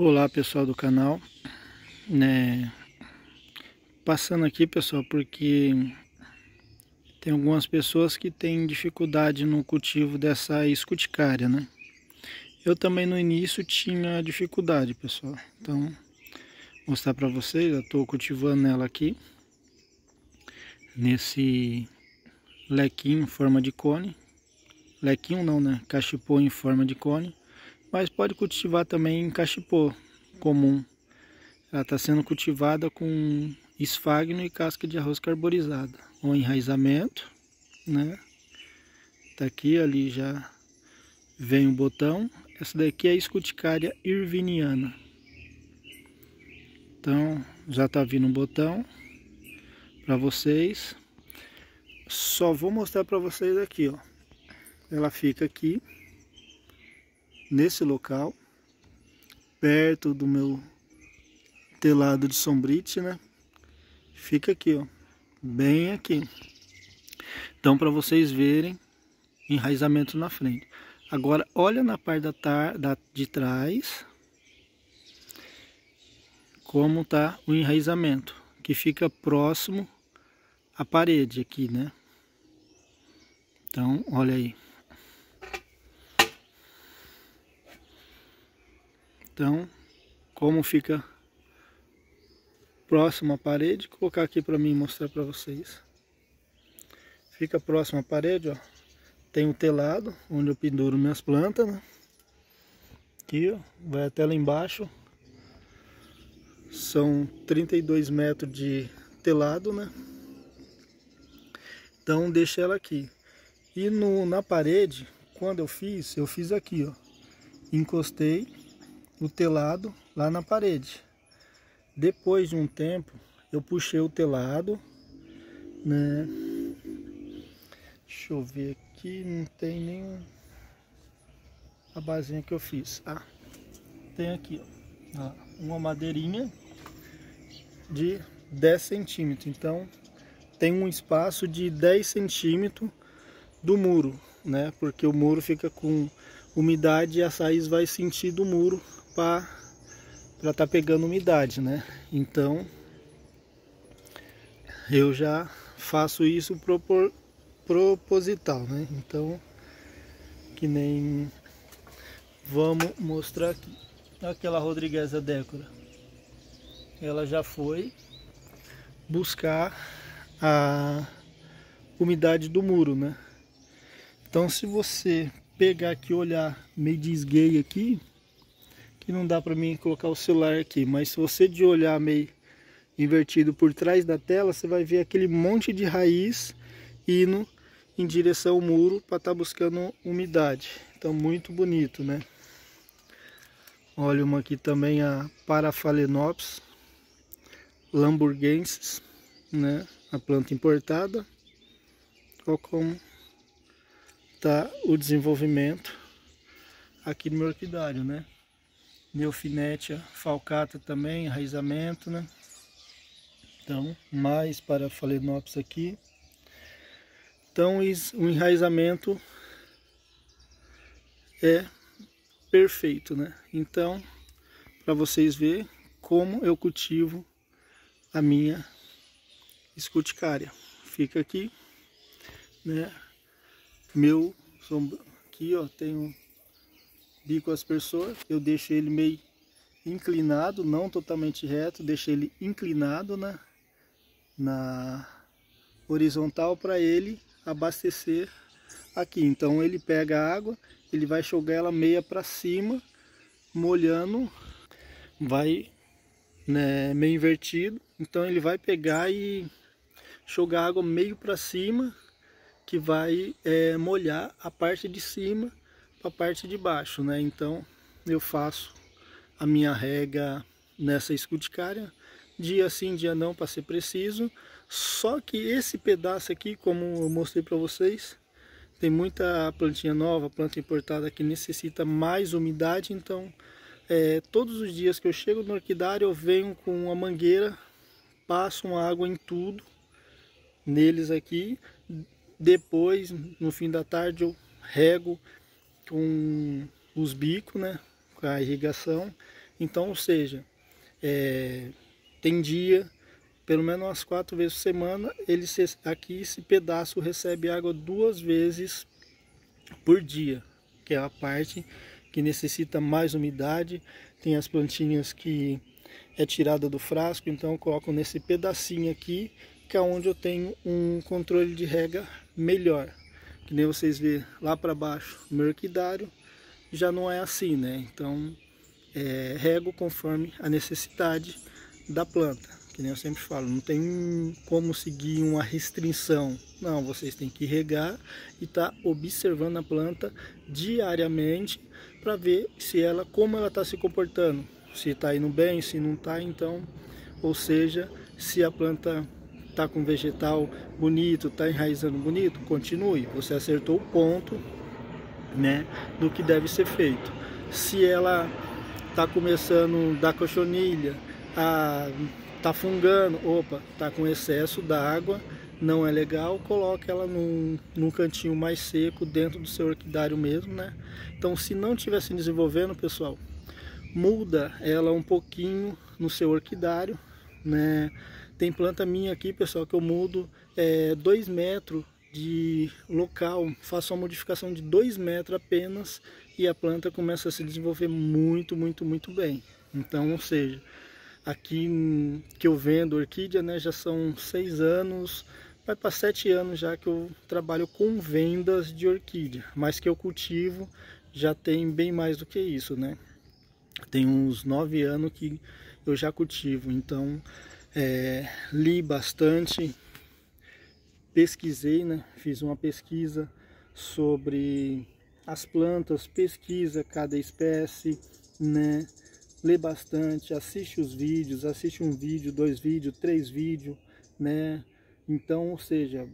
Olá pessoal do canal, né, passando aqui pessoal porque tem algumas pessoas que têm dificuldade no cultivo dessa escuticária, né? Eu também no início tinha dificuldade pessoal, então mostrar para vocês, eu estou cultivando ela aqui nesse lequinho em forma de cone, lequinho não né, cachepô em forma de cone mas pode cultivar também em cachepô comum. Ela está sendo cultivada com esfagno e casca de arroz carborizada, ou enraizamento, né? Tá aqui, ali já vem o botão. Essa daqui é a escuticária irviniana. Então, já está vindo um botão para vocês. Só vou mostrar para vocês aqui, ó. Ela fica aqui nesse local, perto do meu telado de sombrite, né? Fica aqui, ó, bem aqui. Então, para vocês verem, enraizamento na frente. Agora, olha na parte da, tar, da de trás, como tá o enraizamento, que fica próximo à parede aqui, né? Então, olha aí. Então, como fica próximo à parede, vou colocar aqui para mim mostrar para vocês. Fica próximo à parede, ó. Tem um telado onde eu penduro minhas plantas, né? Aqui, ó, vai até lá embaixo. São 32 metros de telado, né? Então deixa ela aqui. E no, na parede, quando eu fiz, eu fiz aqui, ó. Encostei o telado lá na parede. Depois de um tempo, eu puxei o telado, né? Deixa eu ver aqui, não tem nenhum a basinha que eu fiz. Ah, tem aqui, ó, uma madeirinha de 10 centímetros. Então, tem um espaço de 10 centímetros do muro, né? Porque o muro fica com umidade e a raiz vai sentir do muro para estar tá pegando umidade, né? Então eu já faço isso propor, proposital, né? Então que nem vamos mostrar aqui aquela Rodrigues Décora. Ela já foi buscar a umidade do muro, né? Então se você pegar aqui olhar meio de esgueio aqui, que não dá para mim colocar o celular aqui, mas se você de olhar meio invertido por trás da tela, você vai ver aquele monte de raiz indo em direção ao muro para estar tá buscando umidade. Então muito bonito, né? Olha uma aqui também a Paraphalaenopsis lamburguensis, né? A planta importada. Olha como tá o desenvolvimento aqui no meu orquidário, né? Neofinetia falcata também, enraizamento, né? Então, mais para Phalaenopsis aqui. Então, o enraizamento é perfeito, né? Então, para vocês verem como eu cultivo a minha escuticária. Fica aqui, né? Meu, aqui ó, tem bico aspersor, eu deixo ele meio inclinado, não totalmente reto, deixo ele inclinado na, na horizontal para ele abastecer aqui. Então ele pega a água, ele vai jogar ela meia para cima, molhando, vai né, meio invertido. Então ele vai pegar e jogar água meio para cima, que vai é, molhar a parte de cima para a parte de baixo, né? Então eu faço a minha rega nessa escuticária, dia sim, dia não, para ser preciso. Só que esse pedaço aqui, como eu mostrei para vocês, tem muita plantinha nova, planta importada que necessita mais umidade, então é, todos os dias que eu chego no orquidário eu venho com uma mangueira, passo uma água em tudo, neles aqui, depois no fim da tarde eu rego com os bicos, né? Com a irrigação. Então, ou seja, é, tem dia, pelo menos umas quatro vezes por semana, ele aqui esse pedaço recebe água duas vezes por dia, que é a parte que necessita mais umidade. Tem as plantinhas que é tirada do frasco, então eu coloco nesse pedacinho aqui, que é onde eu tenho um controle de rega melhor. Que nem vocês vê lá para baixo, no orquidário, já não é assim, né? Então, é, rego conforme a necessidade da planta. Que nem eu sempre falo, não tem como seguir uma restrição. Não, vocês têm que regar e estar tá observando a planta diariamente para ver se ela, como ela está se comportando. Se está indo bem, se não está, então, ou seja, se a planta está com vegetal bonito, está enraizando bonito, continue. Você acertou o ponto né, do que deve ser feito. Se ela está começando a dar cochonilha, a tá fungando, opa, tá com excesso d'água, não é legal, coloque ela num, num cantinho mais seco dentro do seu orquidário mesmo, né? Então, se não estiver se desenvolvendo, pessoal, muda ela um pouquinho no seu orquidário, né? Tem planta minha aqui, pessoal, que eu mudo é, dois metros de local, faço uma modificação de dois metros apenas e a planta começa a se desenvolver muito, muito, muito bem. Então, ou seja, aqui que eu vendo orquídea, né, já são seis anos, vai para sete anos já que eu trabalho com vendas de orquídea, mas que eu cultivo já tem bem mais do que isso, né? Tem uns nove anos que eu já cultivo, então é, li bastante, pesquisei, né? Fiz uma pesquisa sobre as plantas, pesquisa cada espécie, né? Lê bastante, assiste os vídeos, assiste um vídeo, dois vídeos, três vídeos, né? Então, ou seja,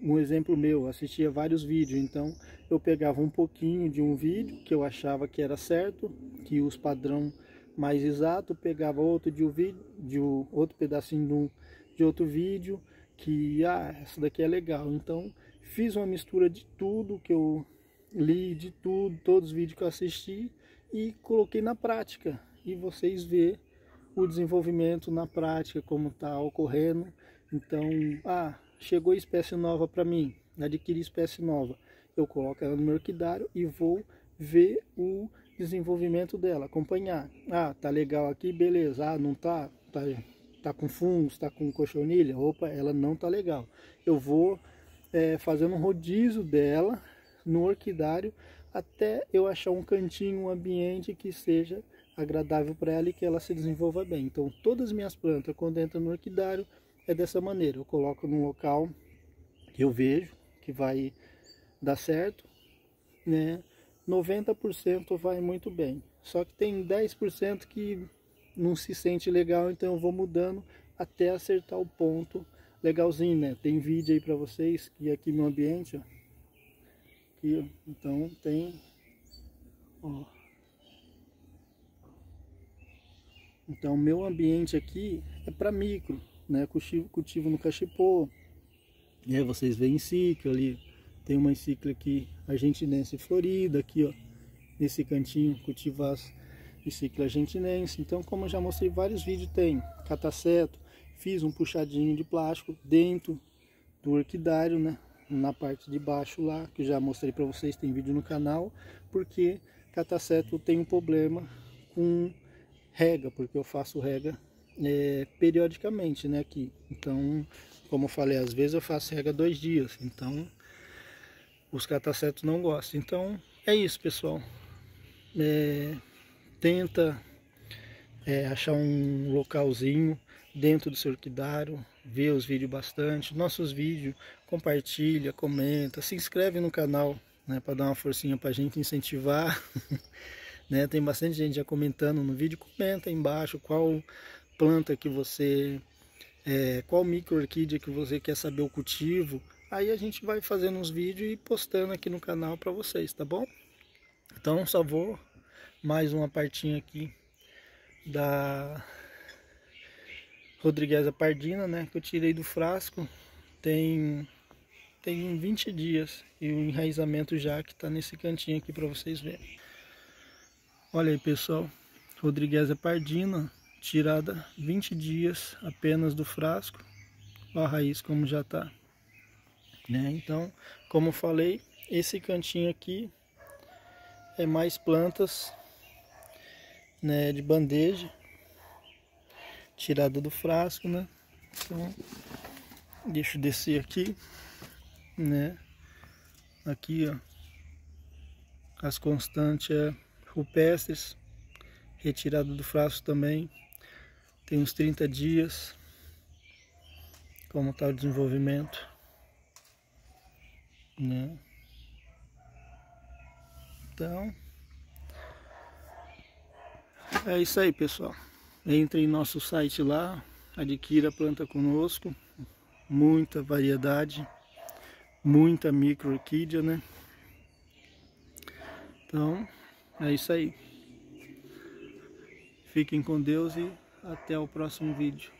um exemplo meu, assistia vários vídeos, então eu pegava um pouquinho de um vídeo que eu achava que era certo, que os padrão mais exato, pegava outro de um vídeo, de um, outro pedacinho de, outro vídeo, que ah, essa daqui é legal. Então fiz uma mistura de tudo que eu li, de tudo, todos os vídeos que eu assisti e coloquei na prática. E vocês vê o desenvolvimento na prática, como está ocorrendo. Então, ah, chegou espécie nova para mim, adquiri espécie nova. Eu coloco ela no meu orquidário e vou ver o desenvolvimento dela, acompanhar. Ah, tá legal aqui, beleza. Ah, não tá, tá, tá com fungos, tá com cochonilha. Opa, ela não tá legal. Eu vou é, fazendo um rodízio dela no orquidário até eu achar um cantinho, um ambiente que seja agradável para ela e que ela se desenvolva bem. Então, todas as minhas plantas, quando entram no orquidário, é dessa maneira. Eu coloco num local que eu vejo que vai dar certo, né? 90% vai muito bem. Só que tem 10% que não se sente legal, então eu vou mudando até acertar o ponto legalzinho, né? Tem vídeo aí para vocês que aqui no ambiente, ó. Aqui, ó. Então tem, ó. Então meu ambiente aqui é para micro, né? Cultivo, cultivo no cachepô. E aí vocês veem ciclo ali, tem uma encicla aqui, argentinense florida, aqui ó, nesse cantinho, cultivas encicla argentinense. Então, como eu já mostrei vários vídeos, tem cataceto, fiz um puxadinho de plástico dentro do orquidário, né? Na parte de baixo lá, que já mostrei para vocês, tem vídeo no canal, porque cataceto tem um problema com rega, porque eu faço rega é, periodicamente, né, aqui. Então, como eu falei, às vezes eu faço rega dois dias, então os catacetos não gostam. Então é isso, pessoal. É, tenta é, achar um localzinho dentro do seu orquidário, vê os vídeos bastante, nossos vídeos, compartilha, comenta, se inscreve no canal, né, para dar uma forcinha para a gente incentivar. né, tem bastante gente já comentando no vídeo, comenta aí embaixo qual planta que você, é, qual micro orquídea que você quer saber o cultivo, Aí a gente vai fazendo uns vídeos e postando aqui no canal para vocês, tá bom? Então só vou mais uma partinha aqui da Rodriguesa Pardina, né? Que eu tirei do frasco. Tem, tem 20 dias e o enraizamento já que tá nesse cantinho aqui para vocês verem. Olha aí pessoal, Rodrigues pardina, tirada 20 dias apenas do frasco. A raiz como já tá. Né? Então, como falei, esse cantinho aqui é mais plantas né, de bandeja tirada do frasco, né? Então, deixa eu descer aqui, né? Aqui, ó, as constantes é rupestres, retirada do frasco também, tem uns 30 dias, como está o desenvolvimento, né? Então, é isso aí, pessoal. Entre em nosso site lá, adquira a planta conosco, muita variedade, muita micro orquídea, né? Então, é isso aí. Fiquem com Deus e até o próximo vídeo.